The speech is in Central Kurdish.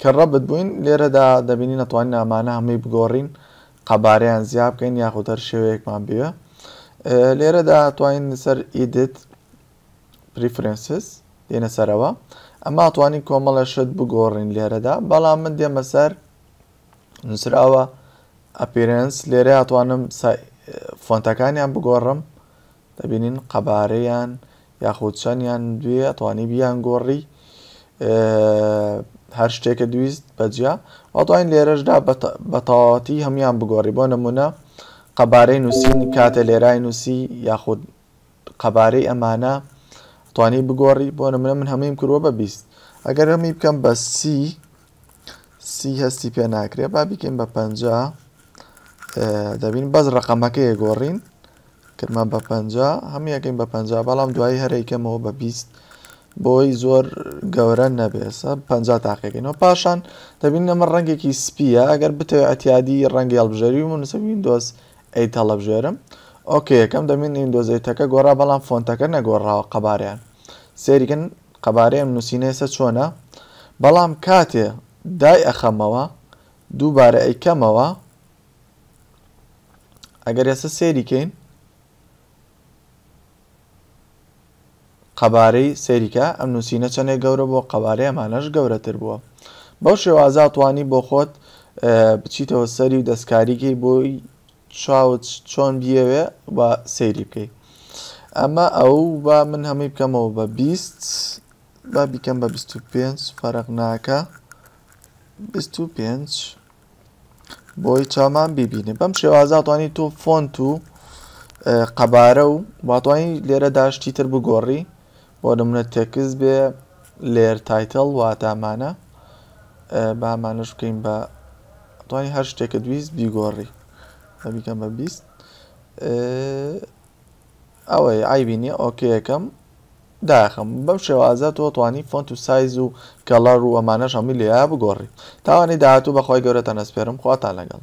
کە ڕەبت بووین لێرەدا دەبینین ئەتوانین ئەمانە هەمووی بگۆڕین قەبارەیان زیاب بکەین یاخود هەر شێوەیەکمان بوێ لێرەدا توانین سەر ئیدت پریفرنسس دێنە سەرەوە ئەما توانین کۆمەڵە شت بگۆڕین لێرەدا بەڵام من دێمە سەر نووسراوە ئەپیرنس لێرە توانم فۆنتەکانیان بگۆڕم دەبینین قەبارەیان یاخود چەندیان دوێ ئەتوانی بیان گۆڕی هەر شتێکە دویست بەجیا وەڵین لێرەشدا بەتەواتی هەموان بگۆڕی بۆ نمونە قەبارەی نووسین کاتێ لێرای نووسی یاخود قەبارەی ئەمانە توانی بگۆڕی بۆ نمونە من هەمیم کروە بە بیست ئەگەر هەمی بکەم بە سی سی هەستی پێ ناکرێ با بکەین بە پ دەبین بەس ڕقەمەکەی گۆڕین کەمە بە پەنجا هەموو یەکەین بە پەنجا بەڵام دوایی هەر ئەیکەمەوە بە بیست بۆی زۆر گەورە نەبێسە پ تاقیەکەینەوە پاشان دەبین ئەمە ڕەنگێکی سپیە ئەگەر بتەوێ ئەتیادی ڕەنگی هەڵبژێری و نووسە وینندۆز ئەی تەڵەبژێرم ئۆکە یەکەم دەمین ئیندۆزێتەکە گۆڕا بەڵام فۆنتەکە نەگۆڕاوە قەبارەیان سێریکن قەبارەیان نووسینێسە چۆنە بەڵام کاتێ دای ئەخەمەوە دووبارە ئەیکەمەوە ئەگەر ئێستا سێری کەین قەبارەی سەریکە ئەم نووسینە چەندێک گەورە بۆ قەبارەی ئەمانەش گەورەتر بووە بەو شێوازا توانی بۆ خۆت بچیتەوە سەری و دەستکاریگەی بۆی چاوت چۆن بیەوێ بە سەیری بکەیت ئەمە ئەو با من هەمووی بکەمەوە بە بیست با بیکەم بە 25 فەرق ناکە 25 بۆی چامان بیبینێ بەم شێوازە توانی تۆ فۆنت و قەبارە و باتوانین لێرە داشتی تر بگۆڕی بۆ نمونە تێکس بێ لێر تایتەڵ واتامانە بامانش بکەین بە توانی هەر شتێکە دویست بیگۆڕی بیکەم بە بیست ئەوەی عەیبی نیە ئۆکەیەکەم داخم بەم شێوازە تۆ توانی فۆنت و سایز و کەڵەر و ئەمانەش هەمووی لێیە بگۆڕی تاوانی داهاتوو بەخوای گەورەتان ئەسپێرم خواتان لەگەڵ.